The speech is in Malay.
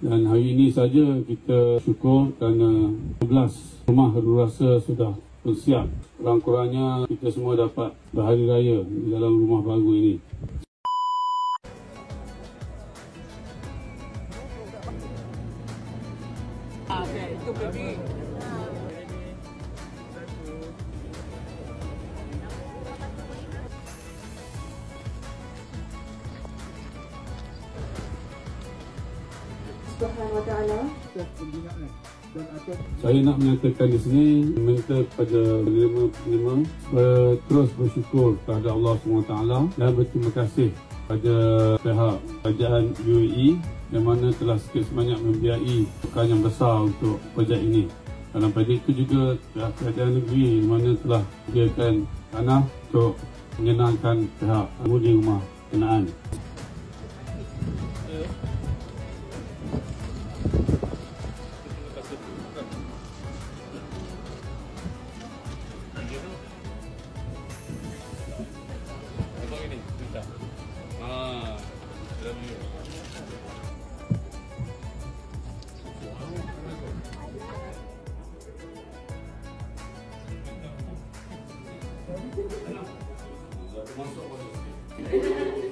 Dan hari ini saja kita syukur kerana 11 rumah rasa sudah bersiap. Kurang-kurangnya kita semua dapat berhari raya di dalam rumah baru ini. Okay, itu baby. Subhanahu wa ta'ala Saya nak menyatakan di sini minta kepada penerima-penerima supaya terus bersyukur kepada Allah SWT dan berterima kasih pada pihak kerajaan UAE yang mana telah sikit sebanyak membiayai bukan yang besar untuk projek ini. Dalam pada itu juga pihak kerajaan negeri yang mana telah sediakan tanah untuk menyenangkan pihak penghuni rumah kenaan. もっとお話ししてる。